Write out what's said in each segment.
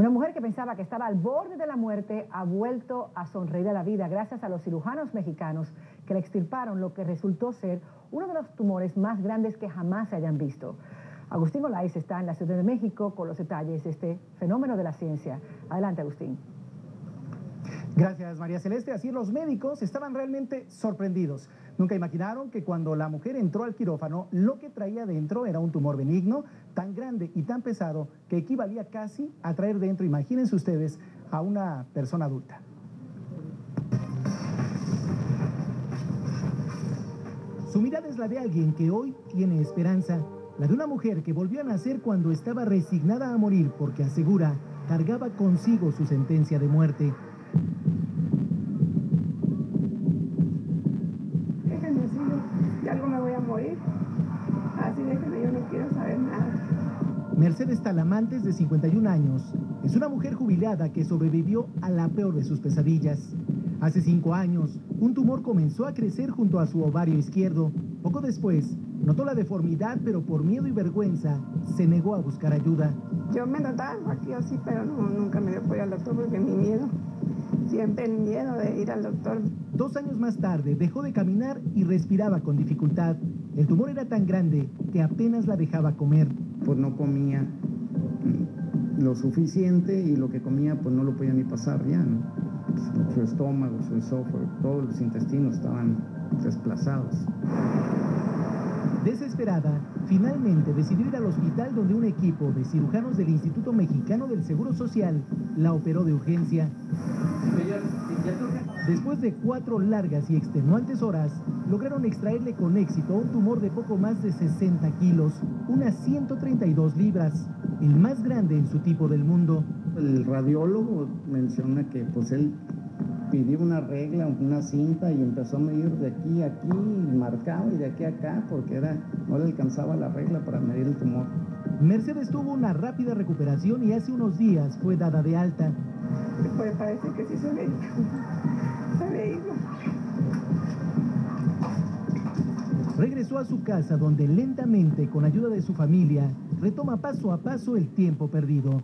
Una mujer que pensaba que estaba al borde de la muerte ha vuelto a sonreír a la vida gracias a los cirujanos mexicanos que le extirparon lo que resultó ser uno de los tumores más grandes que jamás se hayan visto. Agustín Olaiz está en la Ciudad de México con los detalles de este fenómeno de la ciencia. Adelante, Agustín. Gracias, María Celeste. Así los médicos estaban realmente sorprendidos. Nunca imaginaron que cuando la mujer entró al quirófano, lo que traía dentro era un tumor benigno, tan grande y tan pesado que equivalía casi a traer dentro, imagínense ustedes, a una persona adulta. Su mirada es la de alguien que hoy tiene esperanza, la de una mujer que volvió a nacer cuando estaba resignada a morir porque asegura cargaba consigo su sentencia de muerte. Mercedes Talamantes, de 51 años, es una mujer jubilada que sobrevivió a la peor de sus pesadillas. Hace cinco años, un tumor comenzó a crecer junto a su ovario izquierdo. Poco después, notó la deformidad, pero por miedo y vergüenza, se negó a buscar ayuda. Yo me notaba aquí así, pero nunca me dio por ir al doctor porque mi miedo, siempre el miedo de ir al doctor. Dos años más tarde, dejó de caminar y respiraba con dificultad. El tumor era tan grande que apenas la dejaba comer pues no comía lo suficiente y lo que comía pues no lo podía ni pasar ya, su estómago, su esófago, todos los intestinos estaban desplazados. Desesperada, finalmente decidió ir al hospital donde un equipo de cirujanos del Instituto Mexicano del Seguro Social la operó de urgencia. Después de cuatro largas y extenuantes horas, lograron extraerle con éxito un tumor de poco más de 60 kilos, unas 132 libras, el más grande en su tipo del mundo. El radiólogo menciona que pues él pidió una regla, una cinta y empezó a medir de aquí a aquí, y marcaba y de aquí a acá, porque era, no le alcanzaba la regla para medir el tumor. Mercedes tuvo una rápida recuperación y hace unos días fue dada de alta. Pues parece que sí se ve. Regresó a su casa donde lentamente, con ayuda de su familia, retoma paso a paso el tiempo perdido.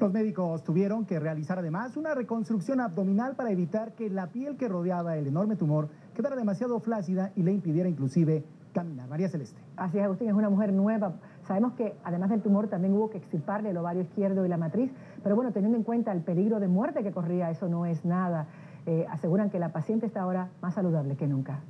Los médicos tuvieron que realizar además una reconstrucción abdominal para evitar que la piel que rodeaba el enorme tumor quedara demasiado flácida y le impidiera inclusive Camila, María Celeste. Así es, Agustín, es una mujer nueva. Sabemos que además del tumor también hubo que extirparle el ovario izquierdo y la matriz, pero bueno, teniendo en cuenta el peligro de muerte que corría, eso no es nada. Eh, aseguran que la paciente está ahora más saludable que nunca.